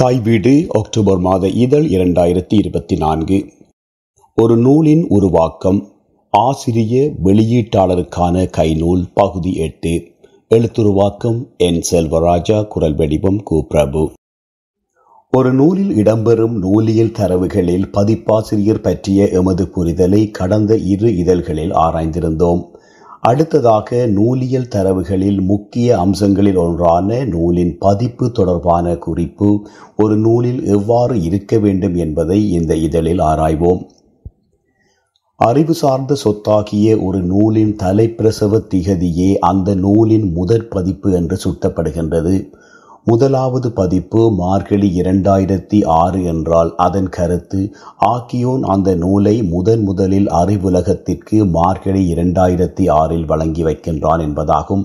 தாய் வீடு அக்டோபர் மாத இதழ் இரண்டாயிரத்தி இருபத்தி நான்கு. ஒரு நூலின் உருவாக்கம் ஆசிரிய வெளியீட்டாளருக்கான கைநூல் பகுதி எட்டு. எழுத்துருவாக்கம் என் செல்வராஜா குரல் வடிவம் கு பிரபு ஒரு நூலில் இடம்பெறும் நூலியல் தரவுகளில் பதிப்பாசிரியர் பற்றிய எமது புரிதலை கடந்த இரு இதழ்களில் ஆராய்ந்திருந்தோம். அடுத்ததாக நூலியல் தரவுகளில் முக்கிய அம்சங்களில் ஒன்றான நூலின் பதிப்பு தொடர்பான குறிப்பு ஒரு நூலில் எவ்வாறு இருக்க வேண்டும் என்பதை இந்த இதழில் ஆராய்வோம். அறிவு சார்ந்த சொத்தாகிய ஒரு நூலின் தலைப்பிரசவ திகதியே அந்த நூலின் முதற் பதிப்பு என்று சுட்டப்படுகின்றது. முதலாவது பதிப்பு மார்கழி இரண்டாயிரத்தி ஆறு என்றால் அதன் கருத்து ஆக்கியோன் அந்த நூலை முதன் முதலில் அறிவுலகத்திற்கு மார்கழி இரண்டாயிரத்தி ஆறில் வழங்கி வைக்கின்றான் என்பதாகும்.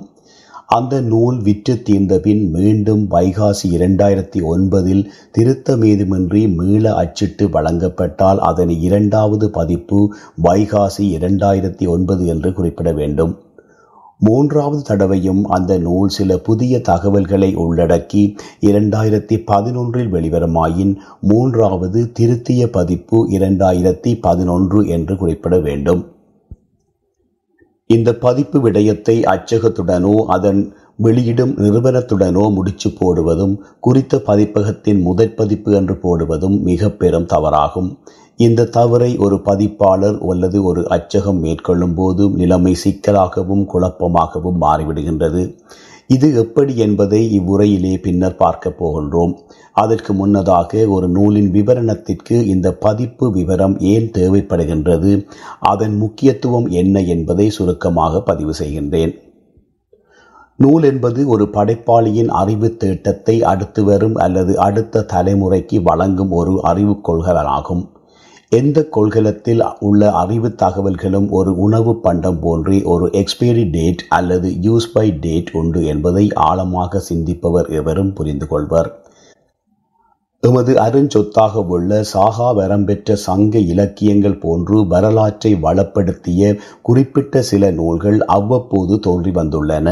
அந்த நூல் விற்று தீர்ந்தபின் மீண்டும் வைகாசி இரண்டாயிரத்தி ஒன்பதில் திருத்தமேதுமின்றி மீள அச்சிட்டு வழங்கப்பட்டால் அதன் இரண்டாவது பதிப்பு வைகாசி இரண்டாயிரத்தி ஒன்பது என்று குறிப்பிட வேண்டும். மூன்றாவது தடவையும் அந்த நூல் சில புதிய தகவல்களை உள்ளடக்கி இரண்டாயிரத்தி பதினொன்றில் வெளிவருமாயின் மூன்றாவது திருத்திய பதிப்பு இரண்டாயிரத்தி பதினொன்று என்று குறிப்பிட வேண்டும். இந்த பதிப்பு விடயத்தை அச்சகத்துடனோ அதன் வெளியிடும் நிறுவனத்துடனோ முடிச்சு போடுவதும் குறித்த பதிப்பகத்தின் முதற் பதிப்பு என்று போடுவதும் மிக பெரும் தவறாகும். இந்த தவறை ஒரு பதிப்பாளர் அல்லது ஒரு அச்சகம் மேற்கொள்ளும் போது நிலைமை சிக்கலாகவும் குழப்பமாகவும் மாறிவிடுகின்றது. இது எப்படி என்பதை இவ்வுரையிலே பின்னர் பார்க்க போகின்றோம். அதற்கு முன்னதாக ஒரு நூலின் விவரணத்திற்கு இந்த பதிப்பு விவரம் ஏன் தேவைப்படுகின்றது? அதன் முக்கியத்துவம் என்ன என்பதை சுருக்கமாக பதிவு செய்கின்றேன். நூல் என்பது ஒரு படைப்பாளியின் அறிவு தேட்டத்தை அடுத்து வரும் அல்லது அடுத்த தலைமுறைக்கு வழங்கும் ஒரு அறிவு கொள்கலனாகும். எந்த கொள்கலத்தில் உள்ள அறிவு தகவல்களும் ஒரு உணவு பண்டம் போன்றே ஒரு எக்ஸ்பைரி டேட் அல்லது யூஸ் பை டேட் உண்டு என்பதை ஆழமாக சிந்திப்பவர் எவரும் புரிந்து கொள்வர். எமது அருஞ்சொத்தாக உள்ள சாகா வரம் பெற்ற சங்க இலக்கியங்கள் போன்று வரலாற்றை வளப்படுத்திய குறிப்பிட்ட சில நூல்கள் அவ்வப்போது தோன்றி வந்துள்ளன.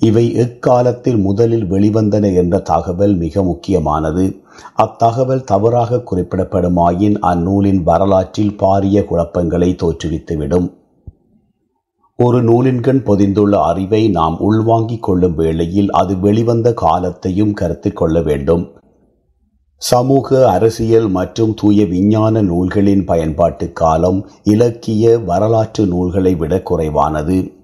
இவை எக்காலத்தில் முதலில் வெளிவந்தன என்ற தகவல் மிக முக்கியமானது. அத்தகவல் தவறாக குறிப்பிடப்படுமாயின் அந்நூலின் வரலாற்றில் பாரிய குழப்பங்களை தோற்றுவித்துவிடும். ஒரு நூலின்கண் பொதிந்துள்ள அறிவை நாம் உள்வாங்கிக் கொள்ளும் வேளையில் அது வெளிவந்த காலத்தையும் கருத்தில் கொள்ள வேண்டும். சமூக அரசியல் மற்றும் தூய விஞ்ஞான நூல்களின் பயன்பாட்டு காலம் இலக்கிய வரலாற்று நூல்களை விட குறைவானது.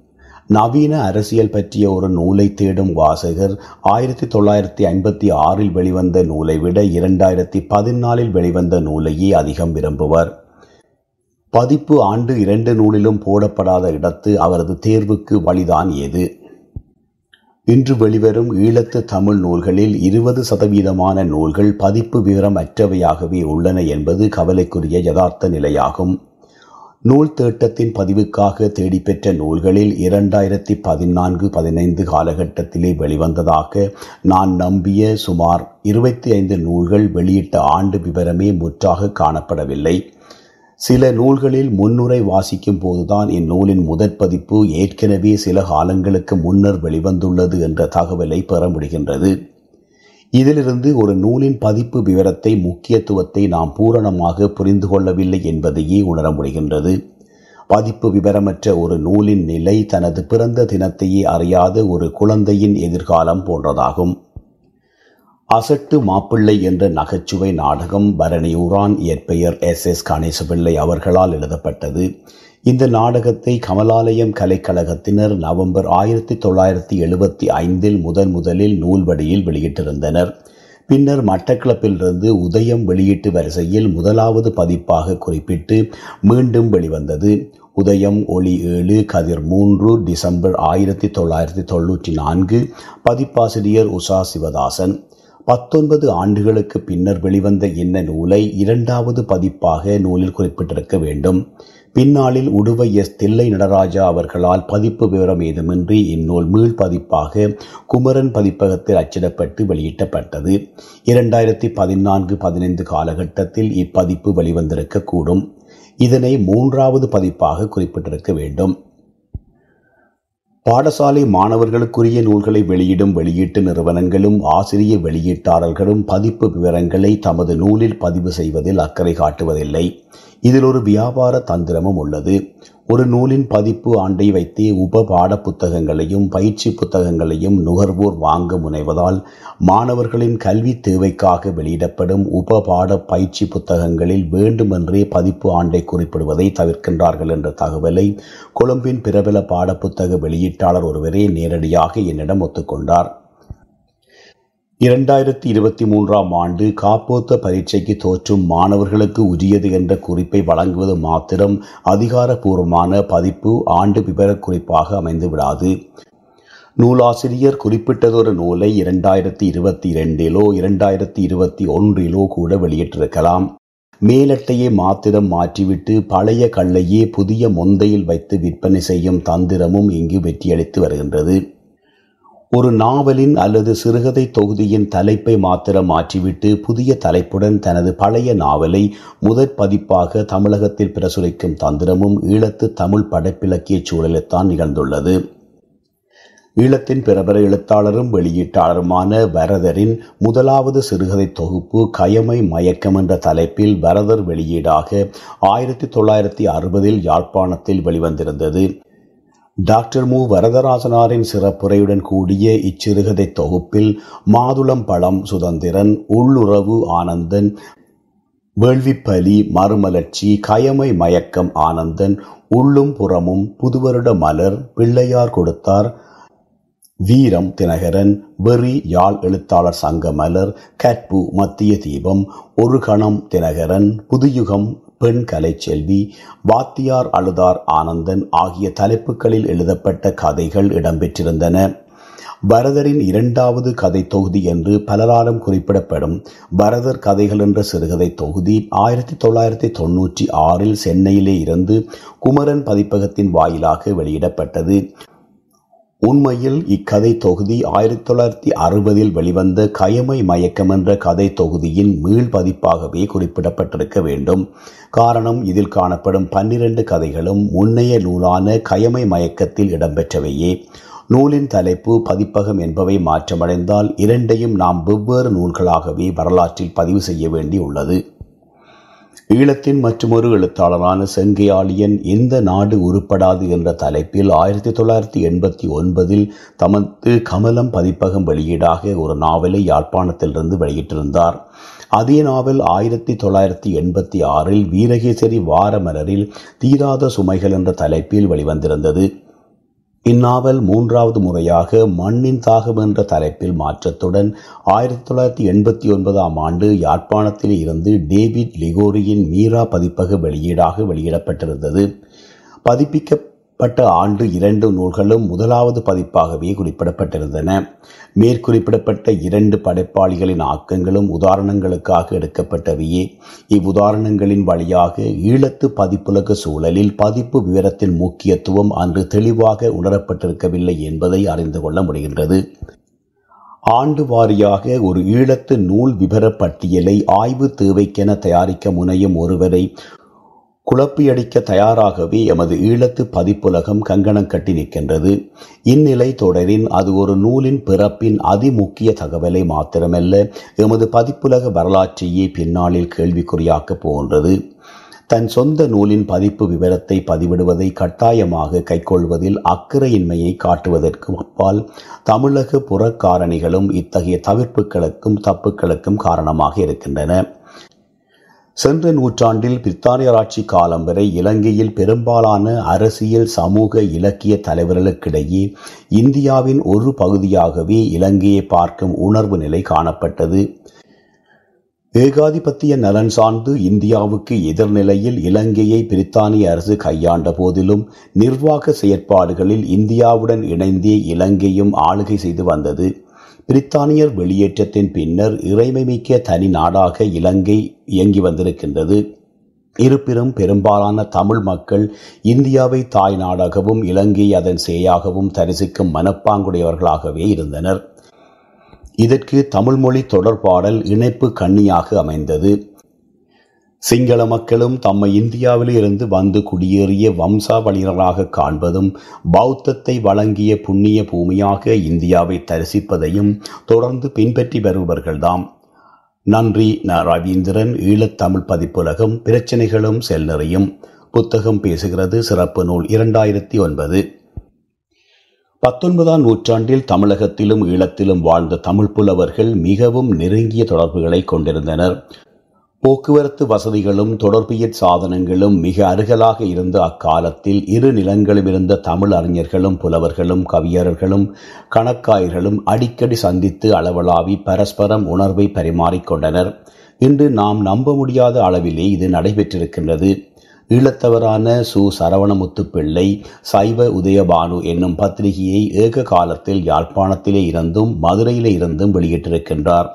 நவீன அரசியல் பற்றிய ஒரு நூலை தேடும் வாசகர் ஆயிரத்தி தொள்ளாயிரத்தி ஐம்பத்தி ஆறில் வெளிவந்த நூலை விட இரண்டாயிரத்தி பதினாலில் வெளிவந்த நூலையே அதிகம் விரும்புவர். பதிப்பு ஆண்டு இரண்டு நூலிலும் போடப்படாத இடத்து அவரது தேர்வுக்கு வழிதான் ஏது? இன்று வெளிவரும் ஈழத்து தமிழ் நூல்களில் இருபது சதவீதமான நூல்கள் பதிப்பு விவரம் அற்றவையாகவே உள்ளன என்பது கவலைக்குரிய யதார்த்த நிலையாகும். நூல் தேட்டத்தின் பதிவுக்காக தேடிப்பெற்ற நூல்களில் இரண்டாயிரத்தி பதினான்கு பதினைந்து காலகட்டத்திலே வெளிவந்ததாக நான் நம்பிய சுமார் இருபத்தி ஐந்து நூல்கள் வெளியிட்ட ஆண்டு விவரமே முற்றாக காணப்படவில்லை. சில நூல்களில் முன்னுரை வாசிக்கும் போதுதான் இந்நூலின் முதற் பதிப்பு ஏற்கனவே சில காலங்களுக்கு முன்னர் வெளிவந்துள்ளது என்ற தகவலை பெற முடிகின்றது. இதிலிருந்து ஒரு நூலின் பதிப்பு விவரத்தை முக்கியத்துவத்தை நாம் பூரணமாக புரிந்து கொள்ளவில்லை என்பதையே உணர முடிகின்றது. பதிப்பு விவரமற்ற ஒரு நூலின் நிலை தனது பிறந்த தினத்தையே அறியாத ஒரு குழந்தையின் எதிர்காலம் போன்றதாகும். அசட்டு மாப்பிள்ளை என்ற நகைச்சுவை நாடகம் பரணியூரான் இயற்பெயர் எஸ். எஸ். கணேசபிள்ளை அவர்களால் எழுதப்பட்டது. இந்த நாடகத்தை கமலாலயம் கலைக்கழகத்தினர் நவம்பர் ஆயிரத்தி தொள்ளாயிரத்தி எழுபத்தி ஐந்தில் முதன் முதலில் நூல்வடியில் வெளியிட்டிருந்தனர். பின்னர் மட்டக்களப்பிலிருந்து உதயம் வெளியீட்டு வரிசையில் முதலாவது பதிப்பாக குறிப்பிட்டு மீண்டும் வெளிவந்தது. உதயம் ஒளி ஏழு கதிர் மூன்று டிசம்பர் ஆயிரத்தி தொள்ளாயிரத்தி தொண்ணூற்றி நான்கு பதிப்பாசிரியர் உஷா சிவதாசன். பத்தொன்பது ஆண்டுகளுக்கு பின்னர் வெளிவந்த இந்த நூலை இரண்டாவது பதிப்பாக நூலில் குறிப்பிட்டிருக்க வேண்டும். பின்னாளில் உடுவை எஸ் தில்லை நடராஜா அவர்களால் பதிப்பு விவரம் ஏதுமின்றி இந்நூல் மீள் பதிப்பாக குமரன் பதிப்பகத்தில் அச்சிடப்பட்டு வெளியிட்டப்பட்டது. இரண்டாயிரத்தி பதினான்கு பதினைந்து காலகட்டத்தில் இப்பதிப்பு வெளிவந்திருக்கக்கூடும். இதனை மூன்றாவது பதிப்பாக குறிப்பிட்டிருக்க வேண்டும். பாடசாலை மாணவர்களுக்குரிய நூல்களை வெளியிடும் வெளியீட்டு நிறுவனங்களும் ஆசிரிய வெளியீட்டாளர்களும் பதிப்பு விவரங்களை தமது நூலில் பதிவு செய்வதில் அக்கறை காட்டுவதில்லை. இதில் ஒரு வியாபார தந்திரமும் உள்ளது. ஒரு நூலின் பதிப்பு ஆண்டை வைத்தே உப பாட புத்தகங்களையும் பயிற்சி புத்தகங்களையும் நுகர்வோர் வாங்க முனைவதால் மாணவர்களின் கல்வி தேவைக்காக வெளியிடப்படும் உப பாட பயிற்சி புத்தகங்களில் வேண்டுமென்றே பதிப்பு ஆண்டை குறிப்பிடுவதை தவிர்க்கின்றார்கள் என்ற தகவலை கொழும்பின் பிரபல பாடப்புத்தக வெளியீட்டாளர் ஒருவரே நேரடியாக என்னிடம் ஒத்துக்கொண்டார். இரண்டாயிரத்தி இருபத்தி மூன்றாம் ஆண்டு காப்போத்த பரீட்சைக்கு தோற்றும் மாணவர்களுக்கு உரியது என்ற குறிப்பை வழங்குவது மாத்திரம் அதிகாரபூர்வமான பதிப்பு ஆண்டு விவரக்குறிப்பாக அமைந்து விடாது நூலாசிரியர் குறிப்பிட்டதொரு நூலை இரண்டாயிரத்தி இருபத்தி இரண்டிலோ இரண்டாயிரத்தி இருபத்தி ஒன்றிலோ கூட வெளியிட்டிருக்கலாம். மேலட்டையை மாத்திரம் மாற்றிவிட்டு பழைய கல்லையே புதிய மொந்தையில் வைத்து விற்பனை செய்யும் தந்திரமும் இங்கு வெற்றியளித்து வருகின்றது. ஒரு நாவலின் அல்லது சிறுகதை தொகுதியின் தலைப்பை மாத்திரம் மாற்றிவிட்டு புதிய தலைப்புடன் தனது பழைய நாவலை முதற் பதிப்பாக தமிழகத்தில் பிரசுரிக்கும் தந்திரமும் ஈழத்து தமிழ் படைப்பிலக்கிய சூழலில்தான் நிகழ்ந்துள்ளது. ஈழத்தின் பிரபல எழுத்தாளரும் வெளியீட்டாளருமான வரதரின் முதலாவது சிறுகதை தொகுப்பு கயமை மயக்கம் என்ற தலைப்பில் வரதர் வெளியீடாக ஆயிரத்தி தொள்ளாயிரத்தி அறுபதில் யாழ்ப்பாணத்தில் வெளிவந்திருந்தது. டாக்டர் மு. வரதராசனாரின் சிறப்புரையுடன் கூடிய இச்சிறுகதை தொகுப்பில் மாதுளம் பழம் சுதந்திரன் உள்ளுறவு ஆனந்தன் வேள்விப்பலி மறுமலர்ச்சி கயமை மயக்கம் ஆனந்தன் உள்ளும் புறமும் புதுவருட மலர் பிள்ளையார் கொடுத்தார் வீரம் தினகரன் வெறி யாழ் எழுத்தாளர் சங்க மலர் கற்பு மத்திய தீபம் ஒரு கணம் தினகரன் புதுயுகம் பெண் கலைச்செல்வி வாத்தியார் அழுதார் ஆனந்தன் ஆகிய தலைப்புகளில் எழுதப்பட்ட கதைகள் இடம்பெற்றிருந்தன. பரதரின் இரண்டாவது கதை தொகுதி என்று பலராலும் குறிப்பிடப்படும் பரதர் கதைகள் என்ற சிறுகதை தொகுதி ஆயிரத்தி தொள்ளாயிரத்தி தொன்னூற்றி ஆறில் சென்னையிலே இருந்து குமரன் பதிப்பகத்தின் வாயிலாக வெளியிடப்பட்டது. உண்மையில் இக்கதை தொகுதி ஆயிரத்தி தொள்ளாயிரத்தி அறுபதில் வெளிவந்த கயமை மயக்கம் என்ற கதை தொகுதியின் மீள் பதிப்பாகவே குறிப்பிடப்பட்டிருக்க வேண்டும். காரணம் இதில் காணப்படும் பன்னிரண்டு கதைகளும் முன்னைய நூலான கயமை மயக்கத்தில் இடம்பெற்றவையே. நூலின் தலைப்பு பதிப்பகம் என்பவை மாற்றமடைந்தால் இரண்டையும் நாம் வெவ்வேறு நூல்களாகவே வரலாற்றில் பதிவு செய்ய வேண்டியுள்ளது. ஈழத்தின் மற்றொரு எழுத்தாளரான செங்கையாளியன் இந்த நாடு உருப்படாது என்ற தலைப்பில் ஆயிரத்தி தொள்ளாயிரத்தி எண்பத்தி ஒன்பதில் தமது கமலம் பதிப்பகம் வெளியீடாக ஒரு நாவலை யாழ்ப்பாணத்திலிருந்து வெளியிட்டிருந்தார். அதே நாவல் ஆயிரத்தி தொள்ளாயிரத்தி எண்பத்தி ஆறில் வீரகேசரி வாரமலரில் தீராத சுமைகள் என்ற தலைப்பில் வெளிவந்திருந்தது. இந்நாவல் மூன்றாவது முறையாக மண்ணின் தாகம் என்ற தலைப்பில் மாற்றத்துடன் ஆயிரத்தி தொள்ளாயிரத்தி எண்பத்தி ஒன்பதாம் ஆண்டு யாழ்ப்பாணத்தில் இருந்து டேவிட் லிகோரியின் மீரா பதிப்பக வெளியீடாக வெளியிடப்பட்டிருந்தது. பதிப்பிக்க பட்ட ஆண்டு இரண்டு நூல்களும் முதலாவது பதிப்பாகவே குறிப்பிடப்பட்டிருந்தன. மேற்குறிப்பிடப்பட்ட இரண்டு படைப்பாளிகளின் ஆக்கங்களும் உதாரணங்களுக்காக எடுக்கப்பட்டவையே. இவ்வுதாரணங்களின் வழியாக ஈழத்து பதிப்புலக சூழலில் பதிப்பு விவரத்தின் முக்கியத்துவம் அன்று தெளிவாக உணரப்பட்டிருக்கவில்லை என்பதை அறிந்து கொள்ள முடிகின்றது. ஆண்டு வாரியாக ஒரு ஈழத்து நூல் விவர பட்டியலை ஆய்வு தேவைக்கென தயாரிக்க முனையும் ஒருவரை குழப்பியடிக்க தயாராகவே எமது ஈழத்து பதிப்புலகம் கங்கணம் கட்டி நிற்கின்றது. இந்நிலை தொடரின் அது ஒரு நூலின் பிறப்பின் அதிமுக்கிய தகவலை மாத்திரமல்ல எமது பதிப்புலக வரலாற்றையே பின்னாளில் கேள்விக்குறியாக்கப் போகின்றது. தன் சொந்த நூலின் பதிப்பு விவரத்தை பதிவிடுவதை கட்டாயமாக கைக்கொள்வதில் அக்கறையின்மையை காட்டுவதற்கு அப்பால் தமிழக புறக்காரணிகளும் இத்தகைய தவிர்ப்புகளுக்கும் தப்புக்களுக்கும் காரணமாக இருக்கின்றன. சென்ற நூற்றாண்டில் பிரித்தானியராட்சி காலம் வரை இலங்கையில் பெரும்பாலான அரசியல் சமூக இலக்கிய தலைவர்களுக்கிடையே இந்தியாவின் ஒரு பகுதியாகவே இலங்கையை பார்க்கும் உணர்வு நிலை காணப்பட்டது. ஏகாதிபத்திய நலன் சார்ந்து இந்தியாவுக்கு எதிர்நிலையில் இலங்கையை பிரித்தானிய அரசு கையாண்ட போதிலும் நிர்வாக செயற்பாடுகளில் இந்தியாவுடன் இணைந்தே இலங்கையும் ஆளுகை செய்து வந்தது. பிரித்தானியர் வெளியேற்றத்தின் பின்னர் இறைமைமிக்க தனி நாடாக இலங்கை இயங்கி வந்திருக்கின்றது. இருப்பினும் பெரும்பாலான தமிழ் மக்கள் இந்தியாவை தாய் நாடாகவும் இலங்கை அதன் சேயாகவும் தரிசிக்கும் மனப்பாங்குடையவர்களாகவே இருந்தனர். இதற்கு தமிழ்மொழி தொடர்பாடல் இணைப்பு கண்ணியாக அமைந்தது. சிங்கள மக்களும் தம்மை இந்தியாவில் இருந்து வந்து குடியேறிய வம்சாவளியர்களாக காண்பதும் பௌத்தத்தை வழங்கிய புண்ணிய பூமியாக இந்தியாவை தரிசிப்பதையும் தொடர்ந்து பின்பற்றி வருபவர்கள்தாம். நன்றி ந. ரவீந்திரன். ஈழத்தமிழ் பதிப்புலகம் பிரச்சனைகளும் செல்லறையும் புத்தகம் பேசுகிறது சிறப்பு நூல் இரண்டாயிரத்தி ஒன்பது. பத்தொன்பதாம் நூற்றாண்டில் தமிழகத்திலும் ஈழத்திலும் வாழ்ந்த தமிழ் புலவர்கள் மிகவும் நெருங்கிய தொடர்புகளை கொண்டிருந்தனர். போக்குவரத்து வசதிகளும் தொடர்பியற் சாதனங்களும் மிக அருகலாக இருந்த அக்காலத்தில் இரு நிலங்களும் இருந்த தமிழ் அறிஞர்களும் புலவர்களும் கவியர்களும் கணக்காயர்களும் அடிக்கடி சந்தித்து அளவலாவி பரஸ்பரம் உணர்வை பரிமாறிக்கொண்டனர் இன்று நாம் நம்ப முடியாத அளவிலே இது நடைபெற்றிருக்கின்றது. ஈழத்தவரான சு. சரவணமுத்து பிள்ளை சைவ உதயபானு என்னும் பத்திரிகையை ஏக காலத்தில் யாழ்ப்பாணத்திலே இருந்தும் மதுரையிலே இருந்தும் வெளியிட்டிருக்கின்றார்.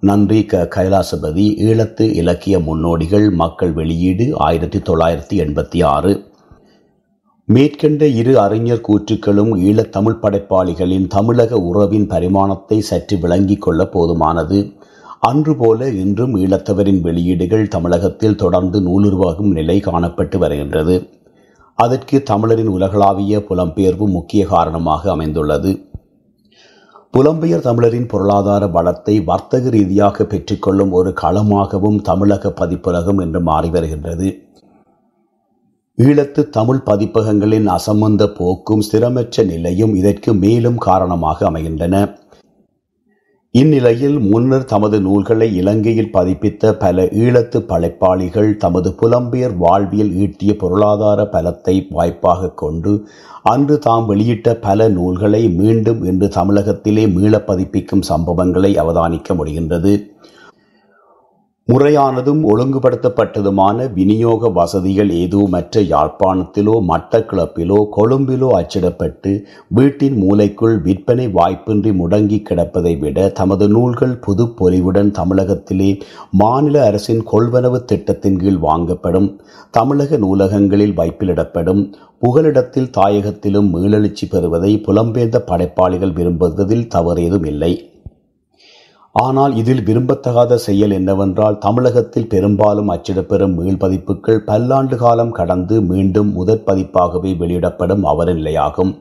நன்றி க கைலாசபதி. ஈழத்து இலக்கிய முன்னோடிகள் மக்கள் வெளியீடு ஆயிரத்தி தொள்ளாயிரத்தி எண்பத்தி ஆறு. மேற்கண்ட இரு அறிஞர் கூற்றுக்களும் ஈழத்தமிழ் படைப்பாளிகளின் தமிழக உறவின் பரிமாணத்தை சற்று விளங்கிக் கொள்ள போதுமானது. அன்று போல இன்றும் ஈழத்தவரின் வெளியீடுகள் தமிழகத்தில் தொடர்ந்து நூலுருவாகும் நிலை காணப்பட்டு வருகின்றது. அதற்கு தமிழரின் உலகளாவிய புலம்பெயர்வு முக்கிய காரணமாக அமைந்துள்ளது. புலம்பெயர் தமிழரின் பொருளாதார வளத்தை வர்த்தக ரீதியாக பெற்றுக்கொள்ளும் ஒரு களமாகவும் தமிழக பதிப்புலகம் என்று மாறி வருகின்றது. ஈழத்து தமிழ் பதிப்பகங்களின் அசம்பந்த போக்கும் ஸ்திரமற்ற நிலையும் இதற்கு மேலும் காரணமாக அமைகின்றன. இந்நிலையில் முன்னர் தமது நூல்களை இலங்கையில் பதிப்பித்த பல ஈழத்து படைப்பாளிகள் தமது புலம்பெயர் வாழ்வியல் ஈட்டிய பொருளாதார பலத்தை வாய்ப்பாக கொண்டு அன்று தாம் வெளியிட்ட பல நூல்களை மீண்டும் இன்று தமிழகத்திலே மீள பதிப்பிக்கும் சம்பவங்களை அவதானிக்க முடிகின்றது. முறையானதும் ஒழுங்குபடுத்தப்பட்டதுமான விநியோக வசதிகள் எதுவுமற்ற யாழ்ப்பாணத்திலோ மட்டக்கிளப்பிலோ கொழும்பிலோ அச்சிடப்பட்டு வீட்டின் மூலைக்குள் விற்பனை வாய்ப்பின்றி முடங்கி கிடப்பதை விட தமது நூல்கள் புது பொலிவுடன் தமிழகத்திலே மாநில அரசின் கொள்வனவு திட்டத்தின் கீழ் வாங்கப்படும் தமிழக நூலகங்களில் வைப்பிலிடப்படும் புகலிடத்தில் தாயகத்திலும் மீளெழுச்சி பெறுவதை புலம்பெயர்ந்த படைப்பாளிகள் விரும்புவதில் தவறேதும் இல்லை ஆனால் இதில் விரும்பத்தகாத செயல் என்னவென்றால் தமிழகத்தில் பெரும்பாலும் அச்சிடப்பெறும் மீள்பதிப்புகள் பல்லாண்டு காலம் கடந்து மீண்டும் முதற் பதிப்பாகவே வெளியிடப்படும் அவலநிலையாகும்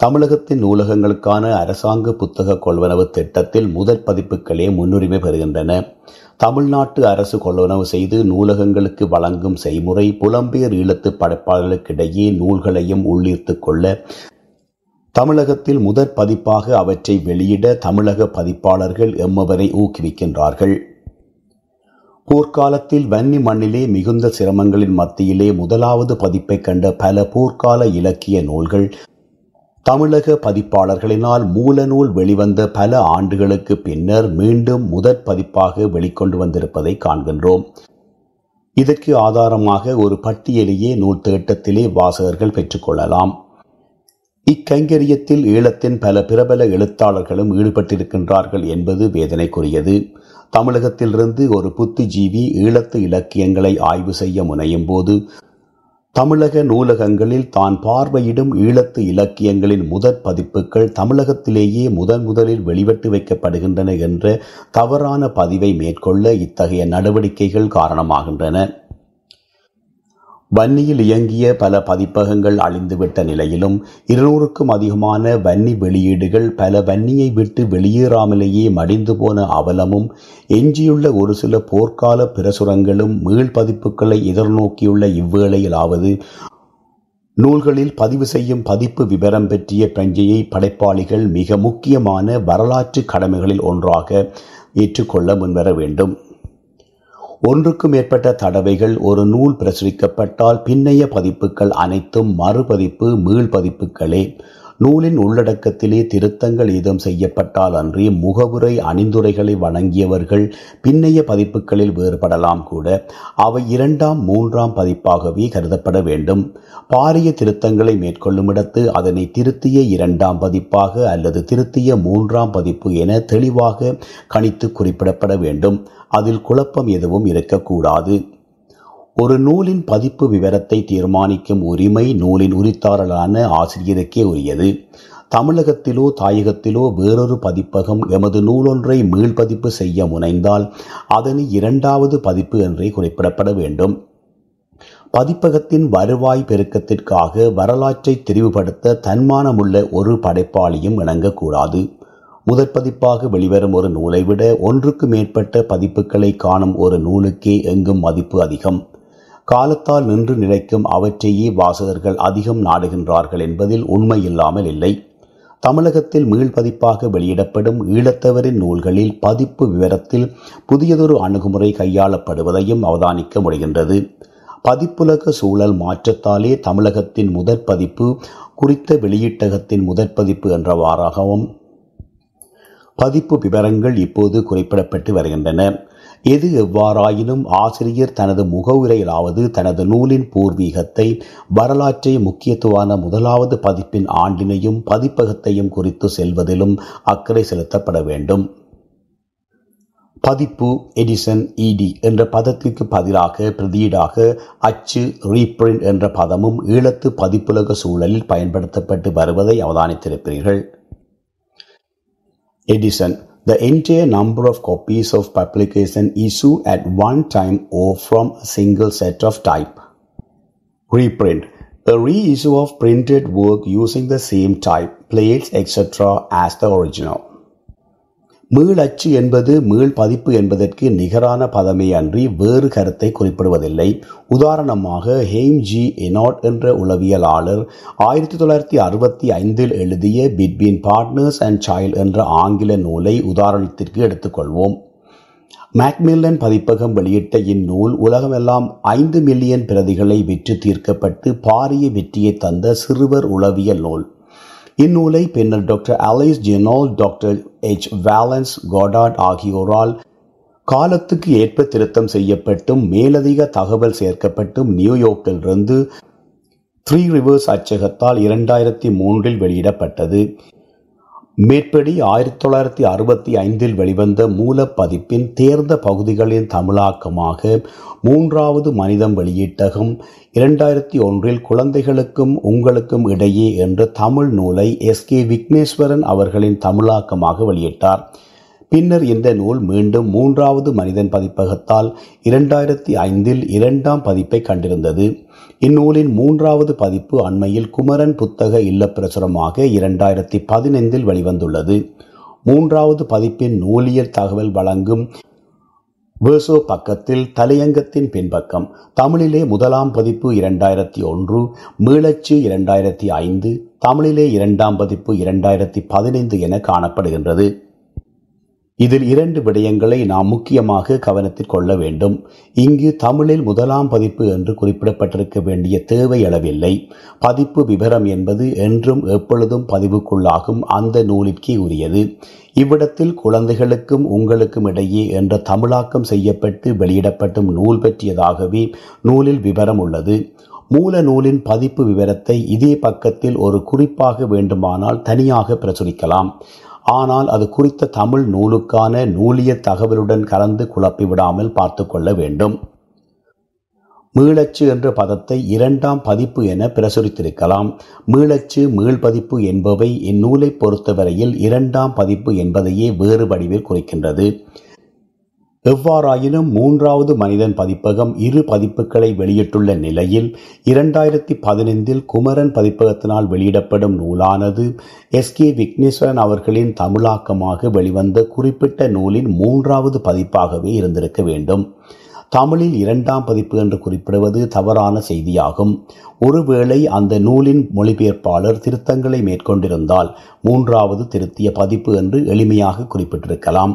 தமிழகத்தின் நூலகங்களுக்கான அரசாங்க புத்தக கொள்வனவு திட்டத்தில் முதற் பதிப்புகளே முன்னுரிமை பெறுகின்றன. தமிழ்நாட்டு அரசு கொள்வனவு செய்து நூலகங்களுக்கு வழங்கும் செய்முறை புலம்பெயர் ஈழத்து படைப்பாளர்களுக்கிடையே நூல்களையும் உள்ளீர்த்து கொள்ள தமிழகத்தில் முதற் பதிப்பாக அவற்றை வெளியிட தமிழக பதிப்பாளர்கள் எம்மவரை ஊக்குவிக்கின்றார்கள். போர்க்காலத்தில் வன்னி மண்ணிலே மிகுந்த சிரமங்களின் மத்தியிலே முதலாவது பதிப்பை கண்ட பல போர்க்கால இலக்கிய நூல்கள் தமிழக பதிப்பாளர்களினால் மூலநூல் வெளிவந்த பல ஆண்டுகளுக்கு பின்னர் மீண்டும் முதற் பதிப்பாக வெளிக்கொண்டு வந்திருப்பதை காண்கின்றோம். இதற்கு ஆதாரமாக ஒரு பட்டியலையே நூல் தேட்டத்திலே வாசகர்கள் பெற்றுக்கொள்ளலாம் இக்கைங்கரியத்தில் ஈழத்தின் பல பிரபல எழுத்தாளர்களும் ஈடுபட்டிருக்கின்றார்கள் என்பது வேதனைக்குரியது. தமிழகத்திலிருந்து ஒரு புத்திஜீவி ஈழத்து இலக்கியங்களை ஆய்வு செய்ய முனையும் போது தமிழக நூலகங்களில் தான் பார்வையிடும் ஈழத்து இலக்கியங்களின் முதற் பதிப்புகள் தமிழகத்திலேயே முதன் முதலில் வெளிவட்டு வைக்கப்படுகின்றன என்ற தவறான பதிவை மேற்கொள்ள இத்தகைய நடவடிக்கைகள் காரணமாகின்றன. வன்னியில் இயங்கிய பல பதிப்பகங்கள் அழிந்துவிட்ட நிலையிலும் இருநூறுக்கும் அதிகமான வன்னி வெளியீடுகள் பல வன்னியை விட்டு வெளியேறாமலேயே மடிந்து போன அவலமும் எஞ்சியுள்ள ஒரு சில போர்க்கால பிரசுரங்களும் மீள்பதிப்புகளை எதிர்நோக்கியுள்ள இவ்வேளையிலாவது நூல்களில் பதிவு செய்யும் பதிப்பு விவரம் பற்றிய பிரஞ்சையை படைப்பாளிகள் மிக முக்கியமான வரலாற்று கடமைகளில் ஒன்றாக ஏற்றுக்கொள்ள முன்வர வேண்டும். ஒன்றுக்கு மேற்பட்ட தடவைகள் ஒரு நூல் பிரசுரிக்கப்பட்டால் பின்னைய பதிப்புகள் அனைத்தும் மறுபதிப்பு மீள்பதிப்புகளே. நூலின் உள்ளடக்கத்திலே திருத்தங்கள் ஏதும் செய்யப்பட்டால் அன்றி முகவுரை அணிந்துரைகளை வணங்கியவர்கள் பின்னைய பதிப்புகளில் வேறுபடலாம் கூட. அவை இரண்டாம் மூன்றாம் பதிப்பாகவே கருதப்பட வேண்டும். பாரிய திருத்தங்களை மேற்கொள்ளும் இடத்து அதனை திருத்திய இரண்டாம் பதிப்பாக அல்லது திருத்திய மூன்றாம் பதிப்பு என தெளிவாக கணித்து குறிப்பிடப்பட வேண்டும். அதில் குழப்பம் எதுவும் இருக்கக்கூடாது. ஒரு நூலின் பதிப்பு விவரத்தை தீர்மானிக்கும் உரிமை நூலின் உரித்தாரலான ஆசிரியருக்கே உரியது. தமிழகத்திலோ தாயகத்திலோ வேறொரு பதிப்பகம் எமது நூலொன்றை மீள்பதிப்பு செய்ய முனைந்தால் அதனை இரண்டாவது பதிப்பு என்றே குறிப்பிடப்பட வேண்டும். பதிப்பகத்தின் வருவாய் பெருக்கத்திற்காக வரலாற்றை தெரிவுபடுத்த தன்மானமுள்ள ஒரு படைப்பாளியும் இணங்கக்கூடாது. முதற் பதிப்பாக வெளிவரும் ஒரு நூலை விட ஒன்றுக்கு மேற்பட்ட பதிப்புகளை காணும் ஒரு நூலுக்கே எங்கும் மதிப்பு அதிகம். காலத்தால் நின்று நிலைக்கும் அவற்றையே வாசகர்கள் அதிகம் நாடுகின்றார்கள் என்பதில் உண்மை இல்லாமல் இல்லை. தமிழகத்தில் மீள்பதிப்பாக வெளியிடப்படும் ஈழத்தவரின் நூல்களில் பதிப்பு விவரத்தில் புதியதொரு அணுகுமுறை கையாளப்படுவதையும் அவதானிக்க முடிகின்றது. பதிப்புலக சூழல் மாற்றத்தாலே தமிழகத்தின் முதற் பதிப்பு குறித்த வெளியீட்டகத்தின் முதற் பதிப்பு என்றவாறாகவும் பதிப்பு விவரங்கள் இப்போது குறிப்பிடப்பட்டு வருகின்றன. எது எவ்வாறாயினும் ஆசிரியர் தனது முகவுரையிலாவது தனது நூலின் பூர்வீகத்தை வரலாற்றை முக்கியத்துவான முதலாவது பதிப்பின் ஆண்டினையும் பதிப்பகத்தையும் குறித்து செல்வதிலும் அக்கறை செலுத்தப்பட வேண்டும். பதிப்பு எடிசன் இடி என்ற பதத்திற்கு பதிலாக பிரதியீடாக அச்சு ரீப்ரிண்ட் என்ற பதமும் ஈழத்து பதிப்புலக சூழலில் பயன்படுத்தப்பட்டு வருவதை அவதானித்திருப்பீர்கள். Edition The entire number of copies of publication issued at one time or from a single set of type. Reprint. A reissue of printed work using the same type, plates, etc. as the original. மீளச்சு என்பது மீள் பதிப்பு என்பதற்கு நிகரான பதமே அன்றி வேறு கருத்தை குறிப்பிடுவதில்லை. உதாரணமாக ஹெய்ம் ஜி எனாட் என்ற உளவியலாளர் ஆயிரத்தி தொள்ளாயிரத்தி அறுபத்தி ஐந்தில் எழுதிய பிட்வீன் பார்ட்னர்ஸ் அண்ட் சைல்ட் என்ற ஆங்கில நூலை உதாரணத்திற்கு எடுத்துக்கொள்வோம். மேக்மில்லன் பதிப்பகம் வெளியிட்ட இந்நூல் உலகமெல்லாம் ஐந்து மில்லியன் பிரதிகளை விற்று தீர்க்கப்பட்டு பாரிய வெற்றியை தந்த சிறுவர் உளவியல் நூல். இந்நூலை பின்னர் டாக்டர் அலைஸ் ஜெனோல் டாக்டர் எச். வேலன்ஸ் கோடாட் ஆகியோரால் காலத்துக்கு ஏற்ப திருத்தம் செய்யப்பட்டும் மேலதிக தகவல் சேர்க்கப்பட்டும் நியூயார்க்கிலிருந்து த்ரீ ரிவர்ஸ் அச்சகத்தால் இரண்டாயிரத்தி மூன்றில் வெளியிடப்பட்டது. மேற்படி ஆயிரத்தி தொள்ளாயிரத்தி அறுபத்தி ஐந்தில் வெளிவந்த மூலப்பதிப்பின் தேர்ந்த பகுதிகளின் தமிழாக்கமாக மூன்றாவது மனிதம் வெளியீட்டகம் இரண்டாயிரத்தி ஒன்றில் குழந்தைகளுக்கும் உங்களுக்கும் இடையே என்ற தமிழ் நூலை எஸ் கே விக்னேஸ்வரன் அவர்களின் தமிழாக்கமாக வெளியிட்டார். பின்னர் இந்த நூல் மீண்டும் மூன்றாவது மனிதன் பதிப்பகத்தால் இரண்டாயிரத்தி ஐந்தில் இரண்டாம் பதிப்பை கண்டிருந்தது. இந்நூலின் மூன்றாவது பதிப்பு அண்மையில் குமரன் புத்தக இல்லப்பிரசுரமாக இரண்டாயிரத்தி பதினைந்தில் வெளிவந்துள்ளது. மூன்றாவது பதிப்பின் நூலியல் தகவல் வழங்கும் வேர்சோ பக்கத்தில் தலையங்கத்தின் பின்பக்கம் தமிழிலே முதலாம் பதிப்பு இரண்டாயிரத்தி ஒன்று மீளச்சு இரண்டாயிரத்தி ஐந்து தமிழிலே இரண்டாம் பதிப்பு இரண்டாயிரத்தி பதினைந்து என காணப்படுகின்றது. இதில் இரண்டு விடயங்களை நாம் முக்கியமாக கவனத்தில் கொள்ள வேண்டும். இங்கு தமிழில் முதலாம் பதிப்பு என்று குறிப்பிடப்பட்டிருக்க வேண்டிய தேவை அளவில்லை. பதிப்பு விவரம் என்பது என்றும் எப்பொழுதும் பதிவுக்குள்ளாகும் அந்த நூலிற்கே உரியது. இவ்விடத்தில் குழந்தைகளுக்கும் உங்களுக்கும் இடையே என்ற தமிழாக்கம் செய்யப்பட்டு வெளியிடப்பட்டும் நூல் பற்றியதாகவே நூலில் விவரம் உள்ளது. மூல நூலின் பதிப்பு விவரத்தை இதே பக்கத்தில் ஒரு குறிப்பாக வேண்டுமானால் தனியாக பிரசுரிக்கலாம். ஆனால் அது குறித்த தமிழ் நூலுக்கான நூலிய தகவலுடன் கலந்து குழப்பிவிடாமல் பார்த்து கொள்ள வேண்டும். மீளச்சு என்ற பதத்தை இரண்டாம் பதிப்பு என பிரசுரித்திருக்கலாம். மீளச்சு மீள்பதிப்பு என்பவை இந்நூலை பொறுத்தவரையில் இரண்டாம் பதிப்பு என்பதையே வேறு வடிவில் குறிக்கின்றது. எவ்வாறாயினும் மூன்றாவது மனிதன் பதிப்பகம் இரு பதிப்புகளை வெளியிட்டுள்ள நிலையில் இரண்டாயிரத்தி பதினைந்தில் குமரன் பதிப்பகத்தினால் வெளியிடப்படும் நூலானது எஸ். கே. விக்னேஸ்வரன் அவர்களின் தமிழாக்கமாக வெளிவந்த குறிப்பிட்ட நூலின் மூன்றாவது பதிப்பாகவே இருந்திருக்க வேண்டும். தமிழில் இரண்டாம் பதிப்பு என்று குறிப்பிடுவது தவறான செய்தியாகும். ஒருவேளை அந்த நூலின் மொழிபெயர்ப்பாளர் திருத்தங்களை மேற்கொண்டிருந்தால் மூன்றாவது திருத்திய பதிப்பு என்று எளிமையாக குறிப்பிட்டிருக்கலாம்.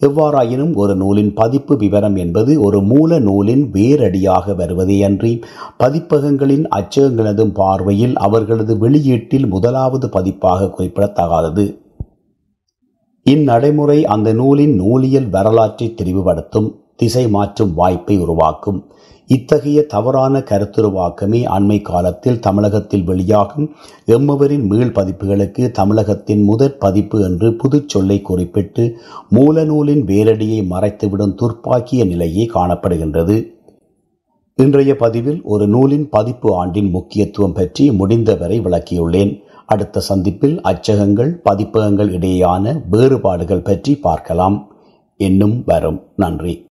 எவ்வாறாயினும் ஒரு நூலின் பதிப்பு விவரம் என்பது ஒரு மூல நூலின் வேரடியாக வருவதேயன்றி பதிப்பகங்களின் அச்சகங்களதும் பார்வையில் அவர்களது வெளியீட்டில் முதலாவது பதிப்பாக குறிப்பிடத்தகாதது. இந்நடைமுறை அந்த நூலின் நூலியல் வரலாற்றை தெரிவுபடுத்தும். திசை மாற்றும் வாய்ப்பை உருவாக்கும். இத்தகைய தவறான கருத்துருவாக்கமே அண்மை காலத்தில் தமிழகத்தில் வெளியாகும். எம்மவரின் மீள் பதிப்புகளுக்கு தமிழகத்தின் முதற் பதிப்பு என்று புதுச்சொல்லை குறிப்பிட்டு மூலநூலின் வேரடியை மறைத்துவிடும் துர்ப்பாக்கிய நிலையே காணப்படுகின்றது. இன்றைய பதிவில் ஒரு நூலின் பதிப்பு ஆண்டின் முக்கியத்துவம் பற்றி முடிந்தவரை விளக்கியுள்ளேன். அடுத்த சந்திப்பில் அச்சகங்கள் பதிப்பகங்கள் இடையேயான வேறுபாடுகள் பற்றி பார்க்கலாம். இன்னும் வரும். நன்றி.